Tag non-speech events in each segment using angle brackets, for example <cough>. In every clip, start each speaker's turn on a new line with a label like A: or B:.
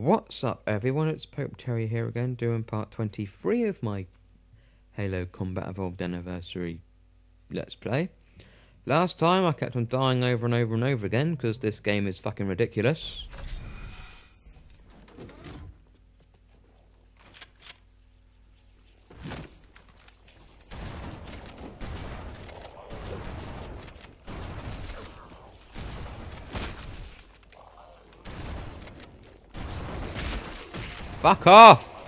A: What's up, everyone? It's Pope Terry here again, doing part 23 of my Halo Combat Evolved Anniversary Let's Play. Last time I kept on dying over and over and over again because this game is fucking ridiculous. Fuck off!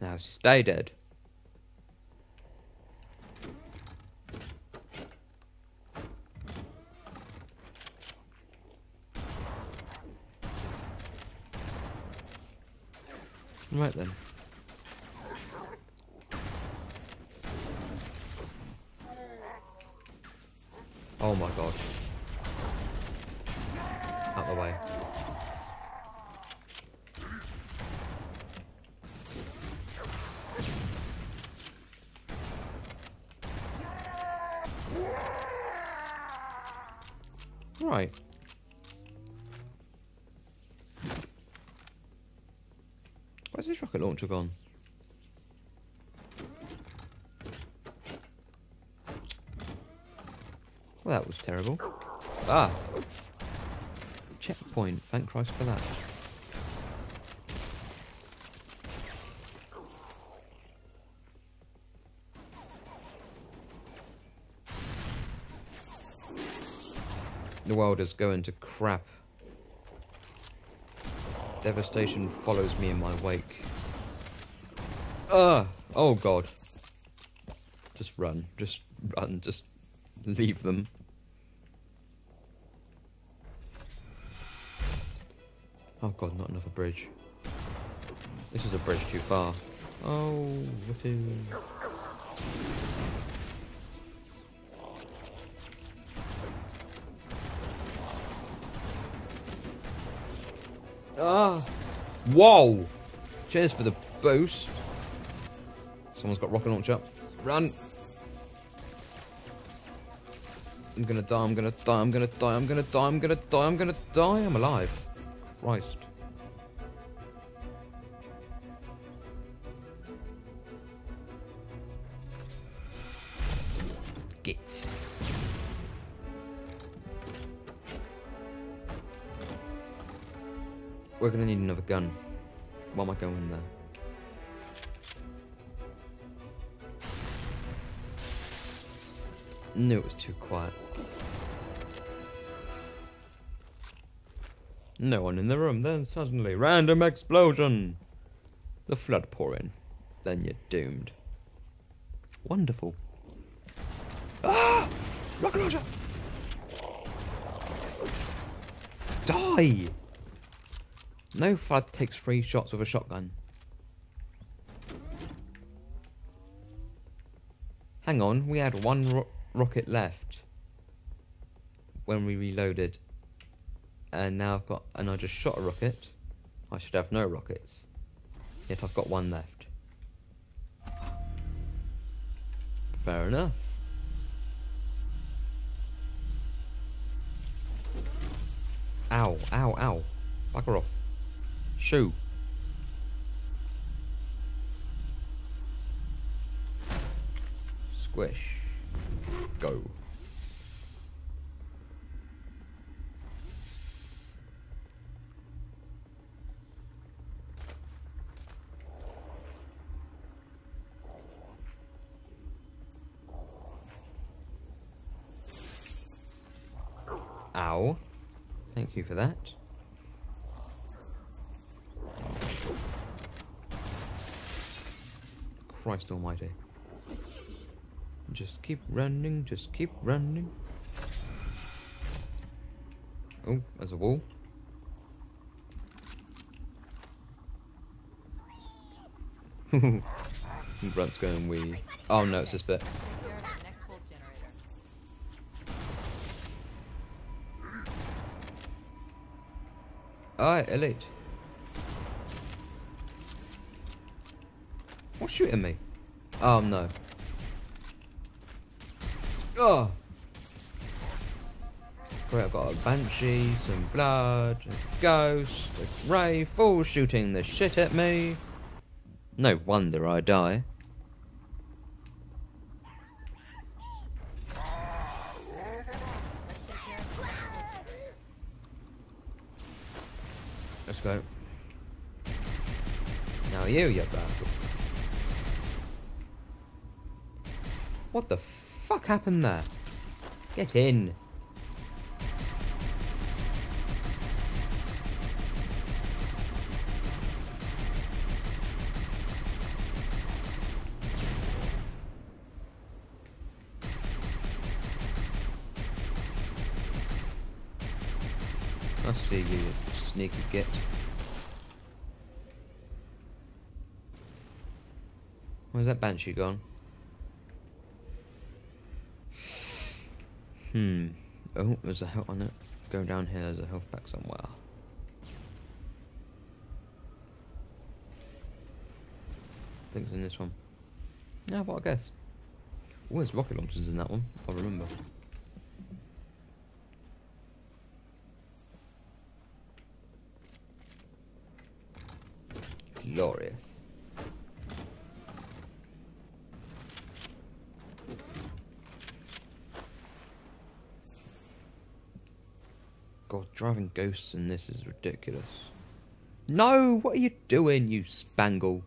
A: Now stay dead. Right then. Oh my god. Out the way. Right. Where's this rocket launcher gone? Well, that was terrible. Ah! Checkpoint. Thank Christ for that. The world is going to crap. Devastation follows me in my wake. Ah! Oh god. Just run. Just run. Just leave them. Oh god, not another bridge. This is a bridge too far. Oh, is... Ah! Whoa! Cheers for the boost. Someone's got rocket launcher. Run! I'm gonna die, I'm gonna die, I'm gonna die, I'm gonna die, I'm gonna die, I'm gonna die, I'm alive. Christ. Gits. We're gonna need another gun. What am I going there? No, it was too quiet. No one in the room, then suddenly, random explosion! The flood pouring. Then you're doomed. Wonderful. Ah! Rocket launcher! Die! No flood takes three shots with a shotgun. Hang on, we had one ro rocket left when we reloaded and now I've got, and I just shot a rocket. I should have no rockets. Yet I've got one left. Fair enough. Ow, ow, ow. Bugger off. Shoot. Squish. Go. Ow. Thank you for that. Christ almighty. Just keep running, just keep running. Oh, there's a wall. <laughs> Grunt's going wee. Oh no, it's this bit. Alright, elite. What's shooting me? Oh no. Oh! Great, I've got a banshee, some blood, a ghost, a wraith, all shooting the shit at me. No wonder I die. Go. Now you, you bastard. What the fuck happened there? Get in. Where's that banshee gone? Hmm. Oh, there's a health on it. Go down here, there's a health pack somewhere. I think it's in this one. Yeah, what I guess. Oh, there's rocket launchers in that one. I remember. Glorious. God, driving ghosts in this is ridiculous. No, what are you doing, you spangle?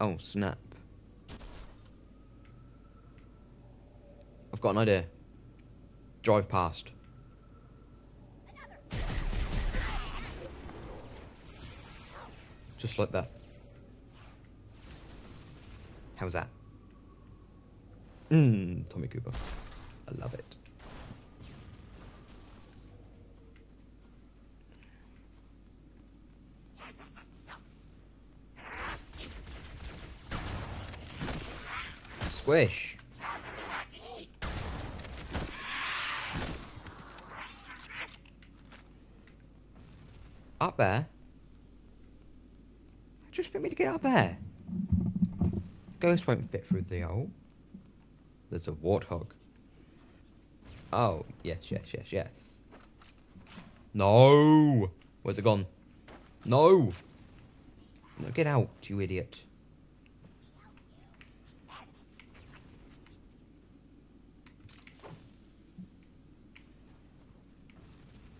A: Oh, snap. I've got an idea. Drive past. Just like that. How's that? Mmm, Tommy Cooper. I love it. Squish. Up there? Just expect me to get up there? Ghost won't fit through the hole. There's a warthog. Oh, yes, yes, yes, yes. No! Where's it gone? No! No, get out, you idiot.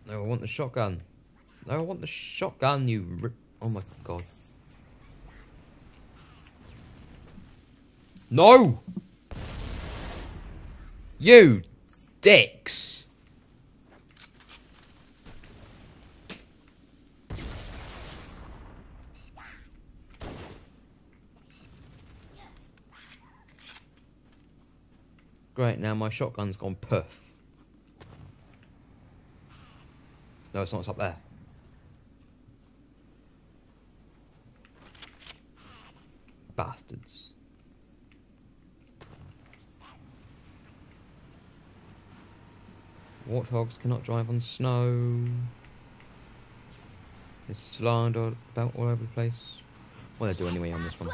A: No, I want the shotgun. No, I want the shotgun, you rip. Oh my god. No! You dicks! Great, now my shotgun's gone puff. No, it's not, it's up there. Bastards. Warthogs cannot drive on snow. Slide all about all over the place. Well, they do anyway on this one.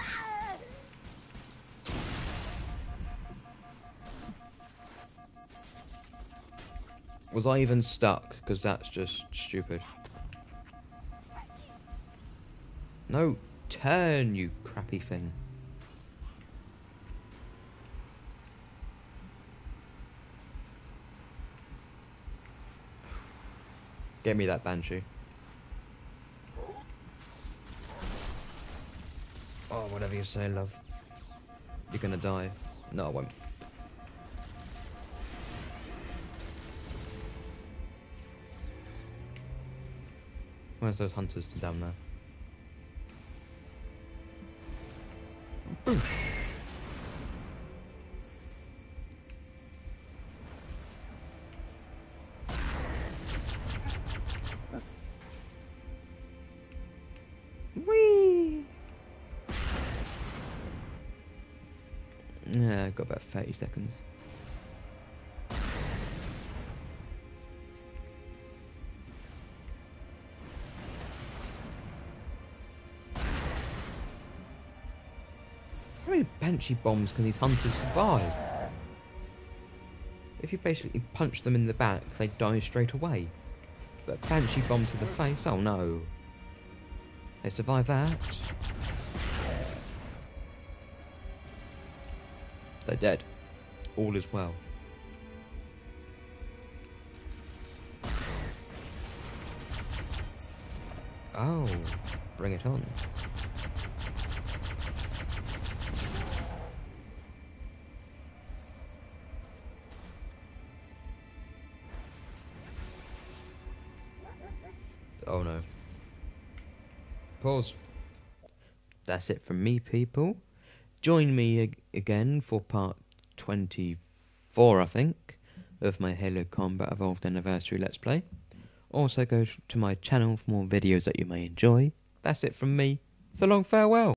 A: Was I even stuck? Because that's just stupid. No, turn, you crappy thing. Get me that Banshee. Oh, whatever you say, love. You're gonna die. No, I won't. Where's those hunters down there? Boosh. got about 30 seconds. How many banshee bombs can these hunters survive? If you basically punch them in the back, they die straight away. But banshee bomb to the face? Oh no. They survive that. They're dead. All is well. Oh, bring it on. Oh no. Pause. That's it from me, people. Join me again for part 24, I think, of my Halo Combat Evolved Anniversary Let's Play. Also, go to my channel for more videos that you may enjoy. That's it from me. So long, farewell.